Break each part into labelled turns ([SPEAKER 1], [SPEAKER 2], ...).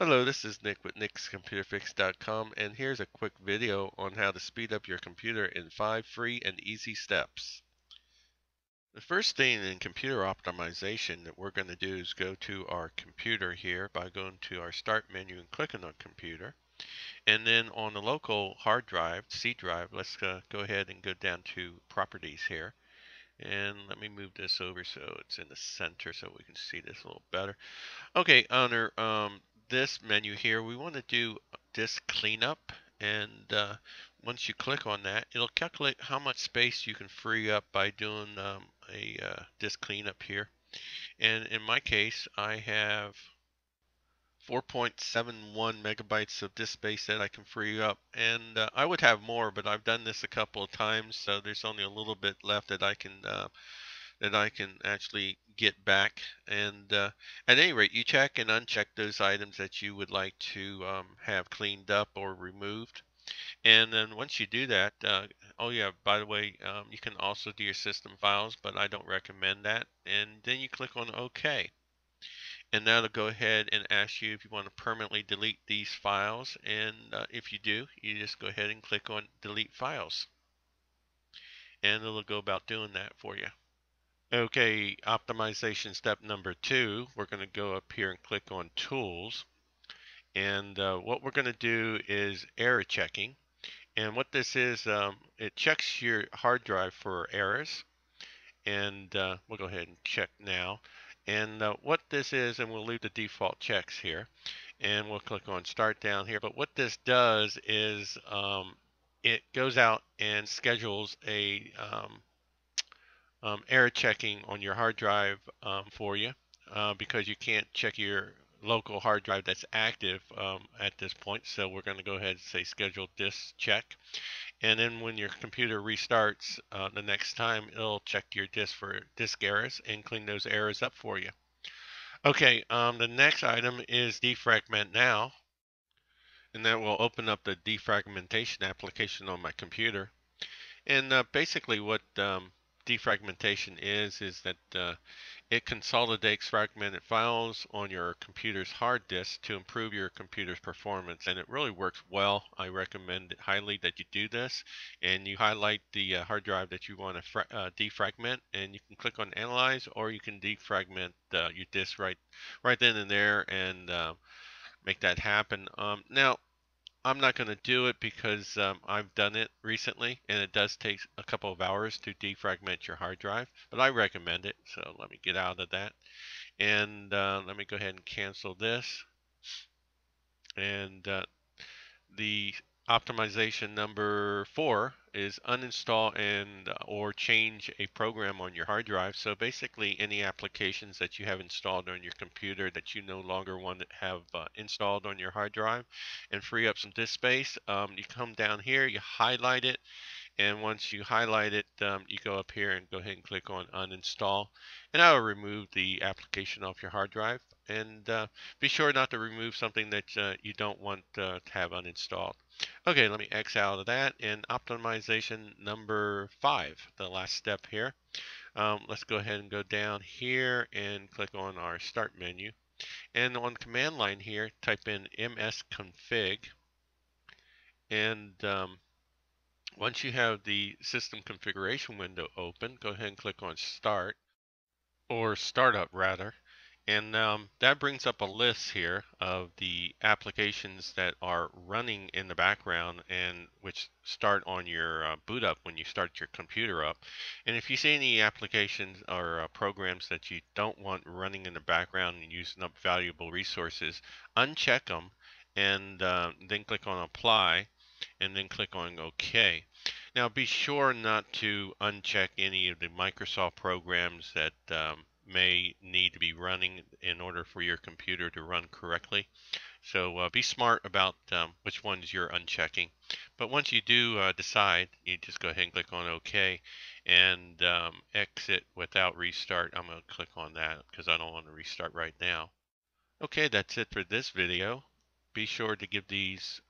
[SPEAKER 1] Hello, this is Nick with nickscomputerfix.com and here's a quick video on how to speed up your computer in 5 free and easy steps. The first thing in computer optimization that we're going to do is go to our computer here by going to our start menu and clicking on computer. And then on the local hard drive, C drive, let's uh, go ahead and go down to properties here. And let me move this over so it's in the center so we can see this a little better. Okay, under um, this menu here, we want to do disk cleanup. And uh, once you click on that, it'll calculate how much space you can free up by doing um, a uh, disk cleanup here. And in my case, I have 4.71 megabytes of disk space that I can free up. And uh, I would have more, but I've done this a couple of times, so there's only a little bit left that I can uh, that I can actually get back. And uh, at any rate, you check and uncheck those items that you would like to um, have cleaned up or removed. And then once you do that, uh, oh yeah, by the way, um, you can also do your system files, but I don't recommend that. And then you click on OK. And that'll go ahead and ask you if you want to permanently delete these files. And uh, if you do, you just go ahead and click on Delete Files. And it'll go about doing that for you. Okay, optimization step number two, we're going to go up here and click on Tools. And uh, what we're going to do is error checking. And what this is, um, it checks your hard drive for errors. And uh, we'll go ahead and check now. And uh, what this is, and we'll leave the default checks here. And we'll click on Start down here. But what this does is um, it goes out and schedules a um, um, error checking on your hard drive um, for you uh, because you can't check your local hard drive that's active um, at this point. So we're going to go ahead and say schedule disk check. And then when your computer restarts uh, the next time, it'll check your disk for disk errors and clean those errors up for you. Okay, um, the next item is defragment now. And that will open up the defragmentation application on my computer. And uh, basically what um, defragmentation is is that uh, it consolidates fragmented files on your computer's hard disk to improve your computer's performance and it really works well. I recommend it highly that you do this and you highlight the uh, hard drive that you want to uh, defragment and you can click on analyze or you can defragment uh, your disk right right then and there and uh, make that happen. Um, now I'm not going to do it because um, I've done it recently and it does take a couple of hours to defragment your hard drive, but I recommend it. So let me get out of that. And uh, let me go ahead and cancel this. And uh, the optimization number four is uninstall and uh, or change a program on your hard drive. So basically any applications that you have installed on your computer that you no longer want to have uh, installed on your hard drive and free up some disk space, um, you come down here, you highlight it, and once you highlight it, um, you go up here and go ahead and click on uninstall. And I will remove the application off your hard drive. And uh, be sure not to remove something that uh, you don't want uh, to have uninstalled. Okay, let me X out of that. And optimization number five, the last step here. Um, let's go ahead and go down here and click on our start menu. And on command line here, type in msconfig. And um, once you have the system configuration window open, go ahead and click on Start, or Startup rather, and um, that brings up a list here of the applications that are running in the background and which start on your uh, boot up when you start your computer up. And if you see any applications or uh, programs that you don't want running in the background and using up valuable resources, uncheck them and uh, then click on Apply and then click on OK. Now be sure not to uncheck any of the Microsoft programs that um, may need to be running in order for your computer to run correctly. So uh, be smart about um, which ones you're unchecking. But once you do uh, decide, you just go ahead and click on OK and um, exit without restart. I'm going to click on that because I don't want to restart right now. Okay, that's it for this video. Be sure to give these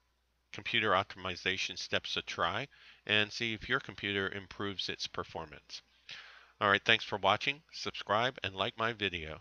[SPEAKER 1] computer optimization steps a try and see if your computer improves its performance. Alright, thanks for watching, subscribe, and like my video.